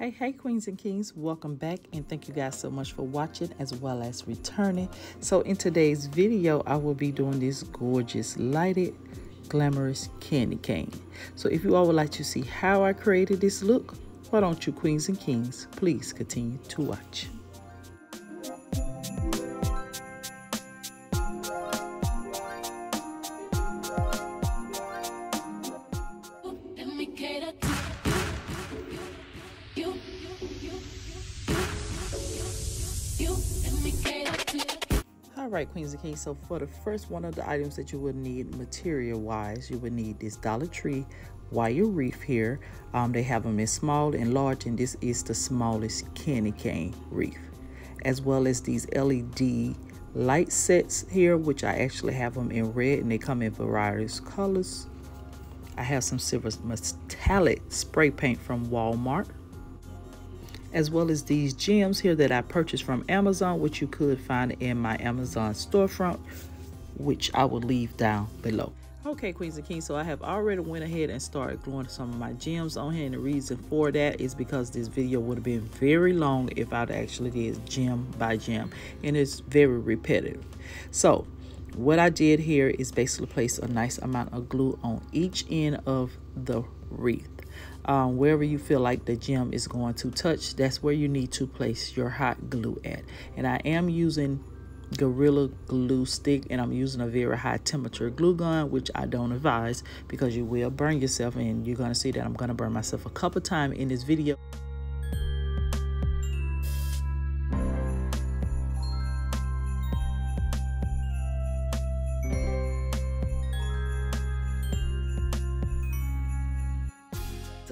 Hey, hey, queens and kings, welcome back and thank you guys so much for watching as well as returning. So in today's video, I will be doing this gorgeous lighted glamorous candy cane. So if you all would like to see how I created this look, why don't you queens and kings, please continue to watch. Right queens and kings so for the first one of the items that you would need material wise you would need this dollar tree wire wreath here. Um, they have them in small and large and this is the smallest candy cane wreath as well as these led light sets here which i actually have them in red and they come in various colors. I have some silver metallic spray paint from walmart as well as these gems here that I purchased from Amazon, which you could find in my Amazon storefront, which I will leave down below. Okay, Queens and Kings, so I have already went ahead and started gluing some of my gems on here, and the reason for that is because this video would have been very long if I'd actually did gem by gem, and it's very repetitive. So, what I did here is basically place a nice amount of glue on each end of the wreath um, wherever you feel like the gem is going to touch that's where you need to place your hot glue at and I am using Gorilla Glue Stick and I'm using a very high temperature glue gun which I don't advise because you will burn yourself and you're going to see that I'm going to burn myself a couple times in this video.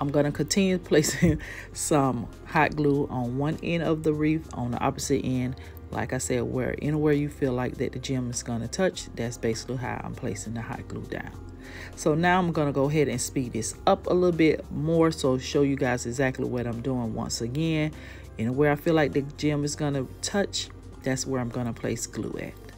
I'm going to continue placing some hot glue on one end of the wreath on the opposite end. Like I said where anywhere you feel like that the gem is going to touch that's basically how I'm placing the hot glue down. So now I'm going to go ahead and speed this up a little bit more so show you guys exactly what I'm doing once again. And where I feel like the gem is going to touch that's where I'm going to place glue at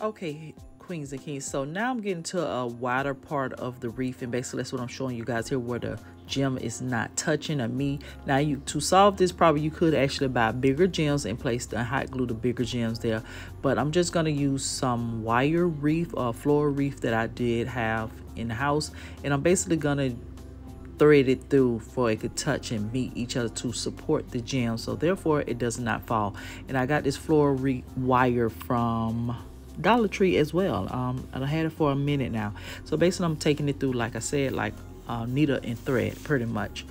Okay, queens and kings. So now I'm getting to a wider part of the reef and basically that's what I'm showing you guys here, where the gem is not touching on me. Now, you to solve this, problem you could actually buy bigger gems and place the hot glue the bigger gems there. But I'm just gonna use some wire reef or floral reef that I did have in the house, and I'm basically gonna thread it through for it could touch and meet each other to support the gem so therefore it does not fall and I got this floral wire from Dollar Tree as well. Um, I had it for a minute now. So basically, I'm taking it through, like I said, like uh, needle and thread, pretty much.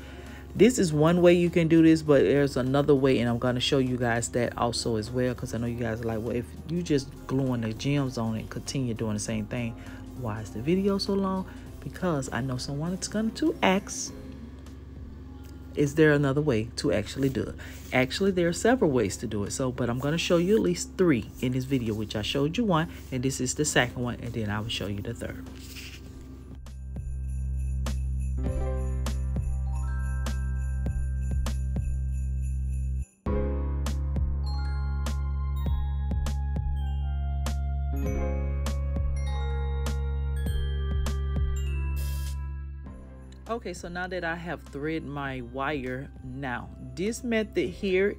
This is one way you can do this, but there's another way, and I'm going to show you guys that also as well, because I know you guys are like, well, if you just gluing the gems on it, continue doing the same thing, why is the video so long? Because I know someone is going to ask is there another way to actually do it? Actually, there are several ways to do it. So, but I'm going to show you at least three in this video, which I showed you one, and this is the second one, and then I will show you the third. Okay, so now that I have thread my wire, now this method here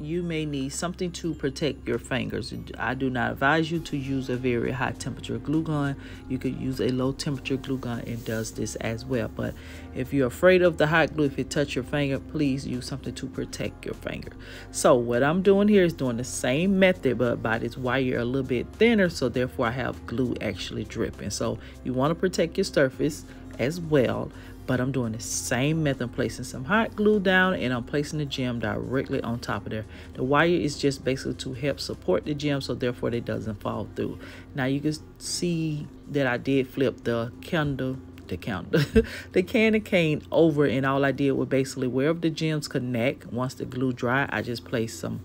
you may need something to protect your fingers. I do not advise you to use a very high temperature glue gun. You could use a low temperature glue gun and does this as well. But if you're afraid of the hot glue, if it touch your finger, please use something to protect your finger. So what I'm doing here is doing the same method, but by this wire a little bit thinner. So therefore I have glue actually dripping. So you want to protect your surface as well but I'm doing the same method. I'm placing some hot glue down and I'm placing the gem directly on top of there. The wire is just basically to help support the gem so therefore it doesn't fall through. Now you can see that I did flip the candle the candle the candy cane over and all I did was basically wherever the gems connect once the glue dry I just placed some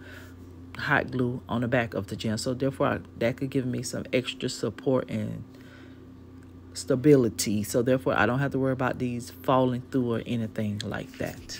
hot glue on the back of the gem so therefore I, that could give me some extra support and stability. So therefore, I don't have to worry about these falling through or anything like that.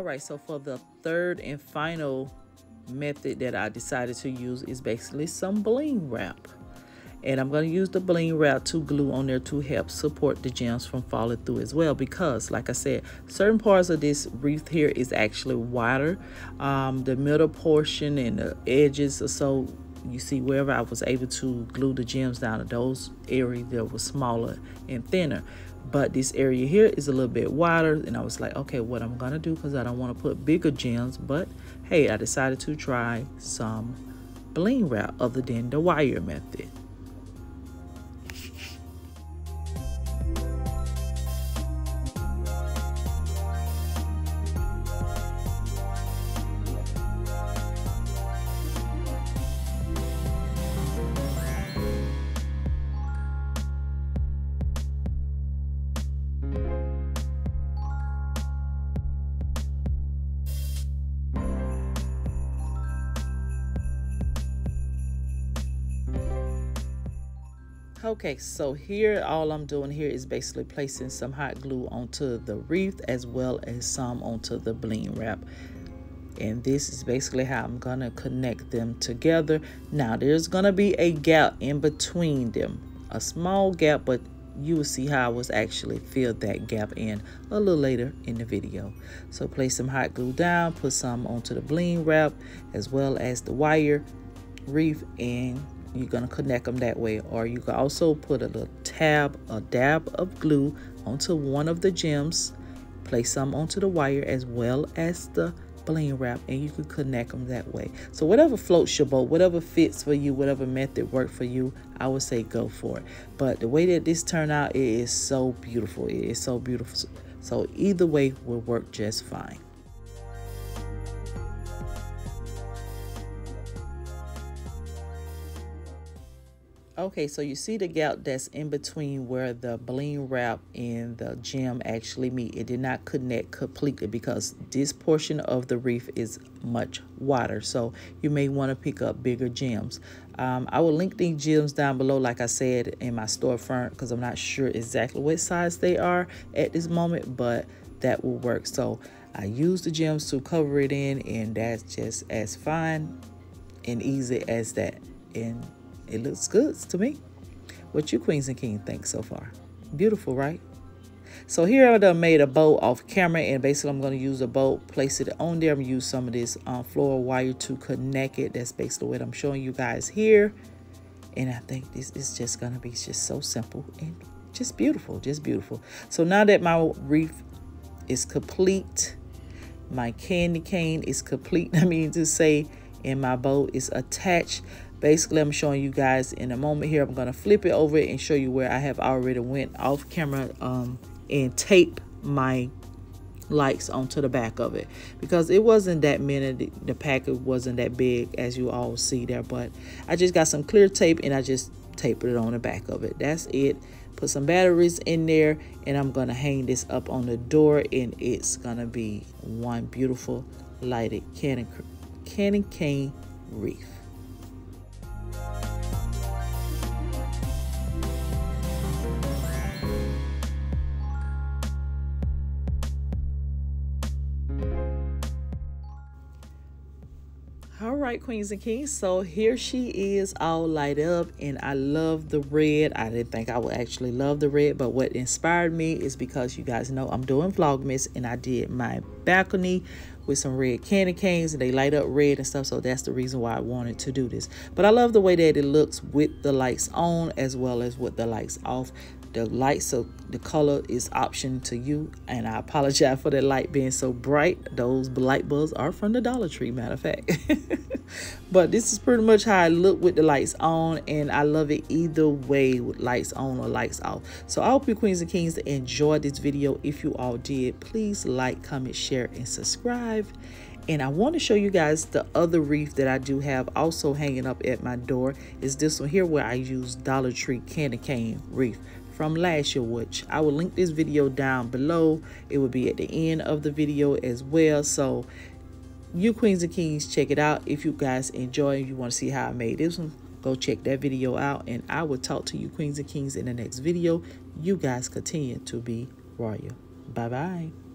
All right, so for the third and final method that I decided to use is basically some bling wrap. And I'm going to use the bling wrap to glue on there to help support the gems from falling through as well. Because like I said, certain parts of this wreath here is actually wider. Um, the middle portion and the edges are so you see wherever I was able to glue the gems down to those areas that were smaller and thinner but this area here is a little bit wider and I was like okay what I'm gonna do because I don't want to put bigger gems but hey I decided to try some bling wrap other than the wire method Okay, so here all I'm doing here is basically placing some hot glue onto the wreath as well as some onto the bling wrap. And this is basically how I'm going to connect them together. Now, there's going to be a gap in between them. A small gap, but you will see how I was actually filled that gap in a little later in the video. So place some hot glue down, put some onto the bling wrap as well as the wire wreath and you're going to connect them that way. Or you can also put a little tab a dab of glue onto one of the gems place some onto the wire as well as the bling wrap and you can connect them that way. So whatever floats your boat whatever fits for you whatever method worked for you i would say go for it. But the way that this turned out it is so beautiful. It is so beautiful. So either way will work just fine Okay, so you see the gap that's in between where the bling wrap and the gem actually meet. It did not connect completely because this portion of the reef is much wider. So you may want to pick up bigger gems. Um, I will link these gems down below, like I said, in my storefront because I'm not sure exactly what size they are at this moment, but that will work. So I use the gems to cover it in and that's just as fine and easy as that. And it looks good to me. What you queens and kings think so far? Beautiful, right? So here I done made a bow off camera and basically I'm going to use a bow, place it on there. I'm going to use some of this um, floral wire to connect it. That's basically what I'm showing you guys here. And I think this is just going to be just so simple and just beautiful, just beautiful. So now that my wreath is complete, my candy cane is complete, I mean to say, and my bow is attached basically i'm showing you guys in a moment here. I'm going to flip it over and show you where i have already went off camera um, and tape my lights onto the back of it. Because it wasn't that many the, packet wasn't that big as you all see there. But i just got some clear tape and i just taped it on the back of it. That's it. Put some batteries in there and i'm gonna hang this up on the door and it's gonna be one beautiful lighted candy candy cane wreath All right, queens and kings. So here she is all light up and I love the red. I didn't think I would actually love the red, but what inspired me is because you guys know I'm doing Vlogmas and I did my balcony with some red candy canes and they light up red and stuff. So that's the reason why I wanted to do this. But I love the way that it looks with the lights on as well as with the lights off the light so the color is option to you. And i apologize for the light being so bright. Those light bulbs are from the dollar tree matter of fact. But this is pretty much how i look with the lights on and i love it either way with lights on or lights off. So i hope you queens and kings enjoyed this video. If you all did please like comment share and subscribe. And I want to show you guys the other wreath that I do have also hanging up at my door. Is this one here where I use Dollar Tree candy cane wreath from last year, which I will link this video down below. It will be at the end of the video as well. So you queens and kings, check it out. If you guys enjoy you want to see how I made this one, go check that video out. And I will talk to you queens and kings in the next video. You guys continue to be royal. Bye-bye.